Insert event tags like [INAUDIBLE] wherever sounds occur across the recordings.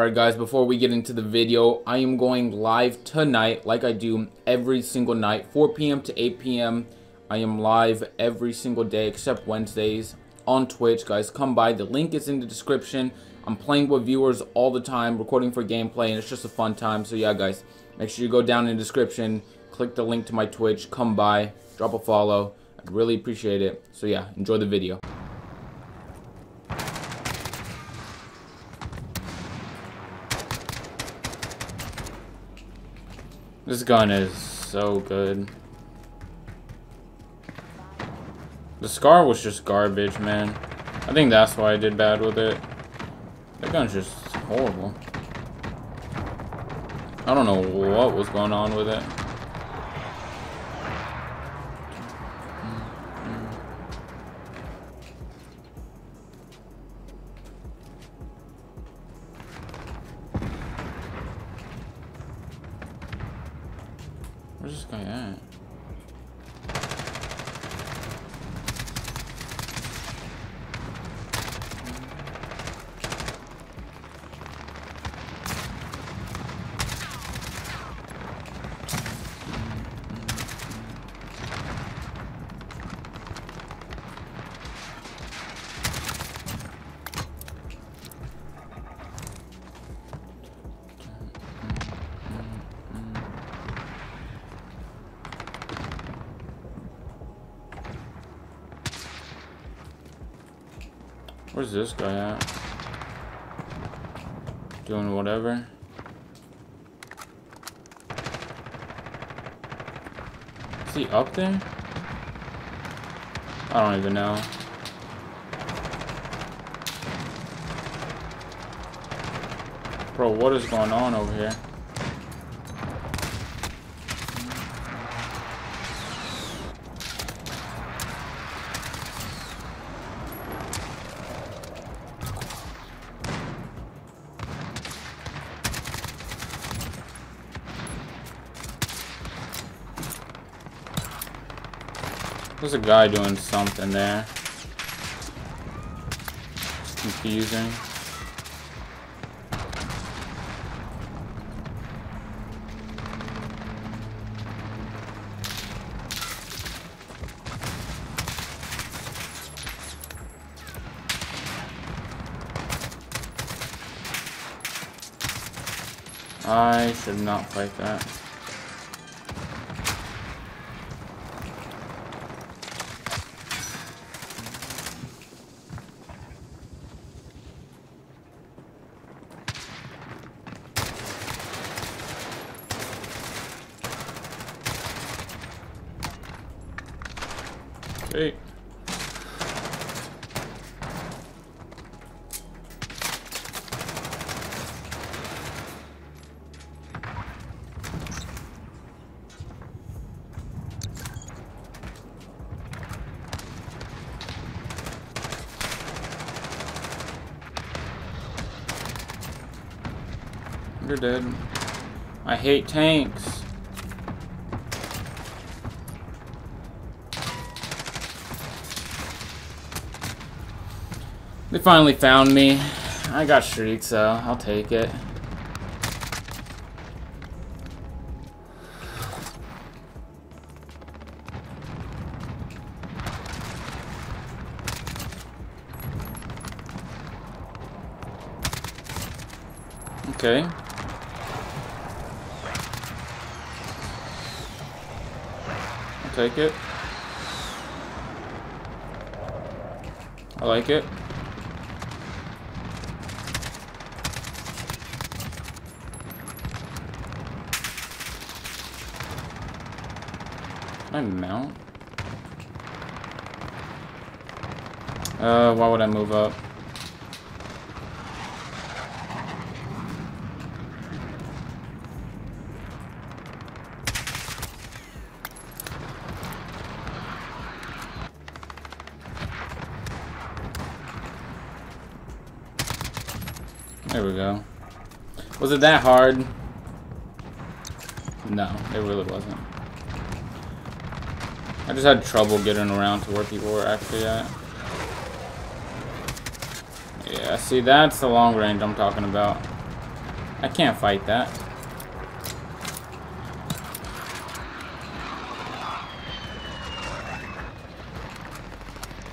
Alright guys, before we get into the video, I am going live tonight like I do every single night, 4 p.m. to 8 p.m. I am live every single day except Wednesdays on Twitch. Guys, come by. The link is in the description. I'm playing with viewers all the time, recording for gameplay, and it's just a fun time. So yeah, guys, make sure you go down in the description, click the link to my Twitch, come by, drop a follow. I'd really appreciate it. So yeah, enjoy the video. This gun is so good. The SCAR was just garbage, man. I think that's why I did bad with it. That gun's just horrible. I don't know what was going on with it. Where's this guy at? Where's this guy at? Doing whatever. Is he up there? I don't even know. Bro, what is going on over here? There's a guy doing something there. It's confusing. I should not fight that. Okay. You're dead. I hate tanks. They finally found me. I got streaks, so I'll take it. Okay. I'll take it. I like it. Can I mount? Uh, why would I move up? There we go. Was it that hard? No, it really wasn't. I just had trouble getting around to where people were actually at. Yeah, see, that's the long range I'm talking about. I can't fight that.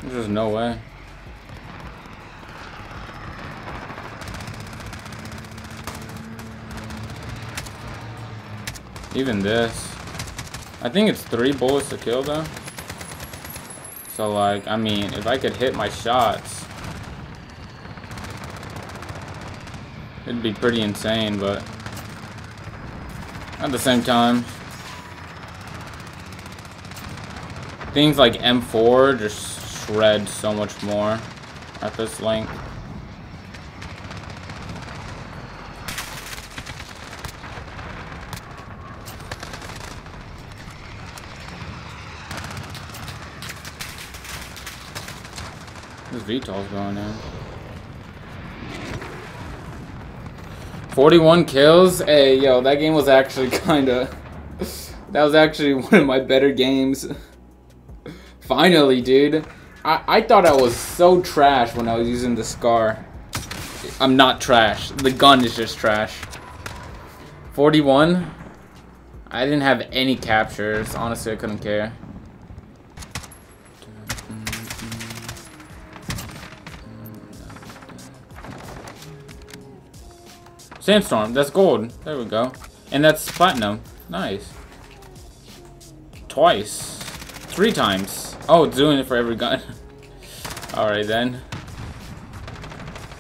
There's no way. Even this. I think it's three bullets to kill though. So like, I mean, if I could hit my shots, it'd be pretty insane, but at the same time, things like M4 just shred so much more at this length. VTOL's going in. 41 kills? Hey, yo, that game was actually [LAUGHS] kinda... that was actually [LAUGHS] one of my better games. Finally, dude. I, I thought I was so trash when I was using the SCAR. I'm not trash. The gun is just trash. 41? I didn't have any captures. Honestly, I couldn't care. Sandstorm, that's gold. There we go. And that's platinum. Nice. Twice. Three times. Oh, doing it for every gun. [LAUGHS] Alright then.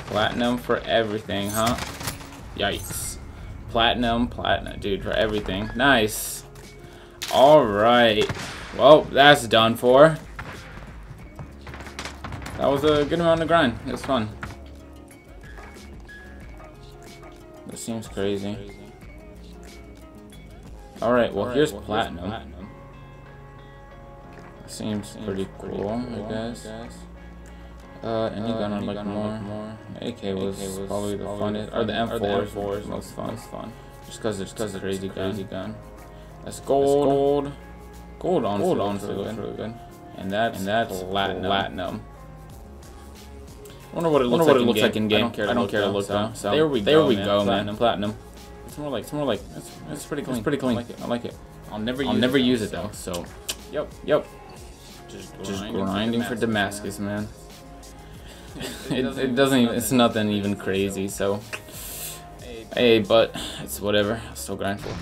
Platinum for everything, huh? Yikes. Platinum, platinum, dude, for everything. Nice. Alright. Well, that's done for. That was a good amount of grind. It was fun. This seems crazy. Alright, well, here's platinum. Here's. Seems, pretty, cool, I guess. Uh, any uh, gun I like more. AK, was, probably the funnest, or the M4 is most fun. Most fun. Just because it's, cause it's a crazy, crazy gun. That's gold. gold. Honestly, gold really good. And that's, and that's platinum. platinum. Wonder what it looks, like, what it looks like in game. I don't care. I don't care to look though. So there we there go, we man. go, man. Platinum. It's more like it's more like it's, it's pretty clean. It's pretty clean. I like it. I like it. I'll never I'll use never it, use it though. So yep yep. Just grinding, Just grinding for Damascus, for Damascus man. man. [LAUGHS] it, it doesn't even it's nothing even crazy. So hey, but it's whatever. I'll still grind for.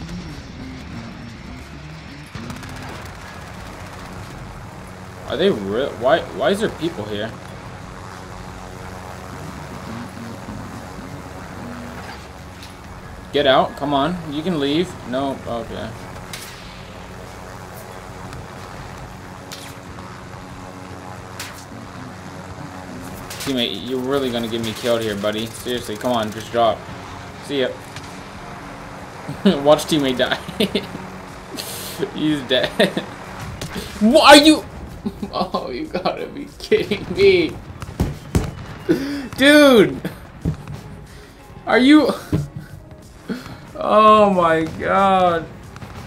Are they real? Why why is there people here? Get out. Come on. You can leave. No. Okay. Teammate, you're really gonna get me killed here, buddy. Seriously, come on, just drop. See ya. [LAUGHS] Watch teammate die. [LAUGHS] He's dead. [LAUGHS] what are you? Oh, you gotta be kidding me. Dude! Are you... Oh my god.